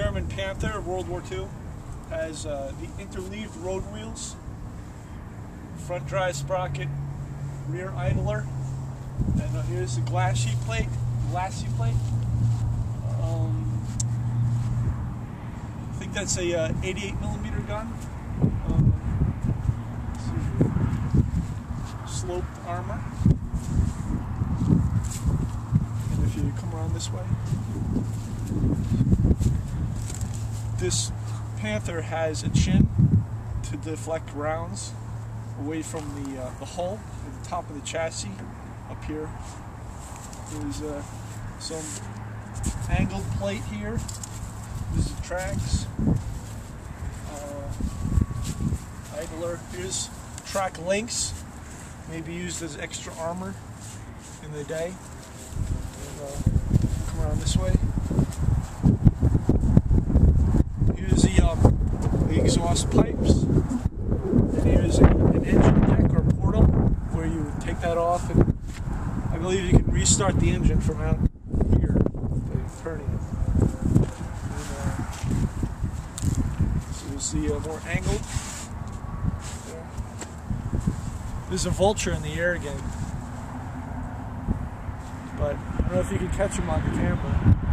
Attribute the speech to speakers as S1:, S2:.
S1: German Panther of World War II. Has uh, the interleaved road wheels, front drive sprocket, rear idler, and uh, here's the glacis plate. Glacis plate. Um, I think that's a uh, 88 millimeter gun. Um, sloped armor. And if you come around this way, this Panther has a chin to deflect rounds away from the uh, the hull at the top of the chassis up here. There's uh, some angled plate here. This is tracks. Uh, idler. Here's track links. Maybe used as extra armor in the day. And, uh, come around this way. Here's the, um, the exhaust pipes. And here's a, an engine deck or portal where you take that off and I believe you can restart the engine from out here by turning it. And, uh, so you'll see uh, more angled. There. There's a vulture in the air again. But I don't know if you can catch him on the camera.